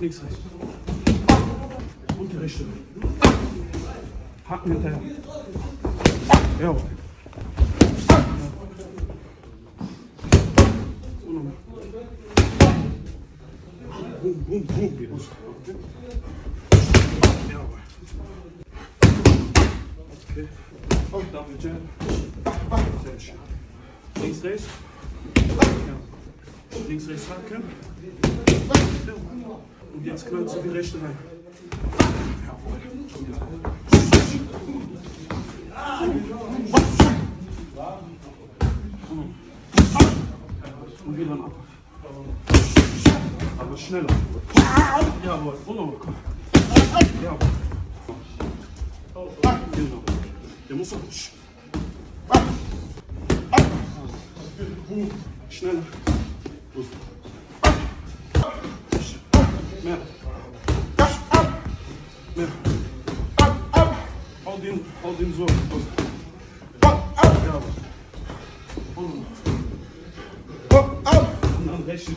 Links, rechts. Die rechte. Haken hinterher. Jawohl. Und nochmal. Boom, boom, boom. Geht Jawohl. Okay. Double jab. Sehr schön. Links, rechts. Ja. Links, rechts hacken. Ja. Und jetzt du die rechte rein. Und wieder ein Ab. Aber schneller. Jawohl. Und komm. Jawohl. Dem musst du push. Ab. Ab. Hoch. Schneller. Los. Ab. Ab. Mehr. Das ab. Mehr. Ab, ab. Hau den, hau den so. Los. Ab, ab. Ja. Hoch. Ab. Und dann rechts.